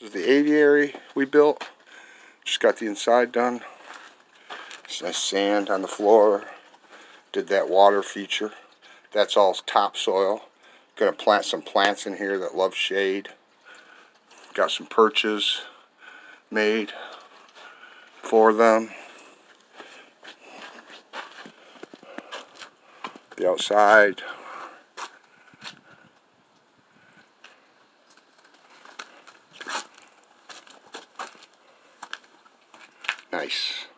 This is the aviary we built. Just got the inside done. It's nice sand on the floor. Did that water feature. That's all topsoil. Gonna plant some plants in here that love shade. Got some perches made for them. The outside. Nice.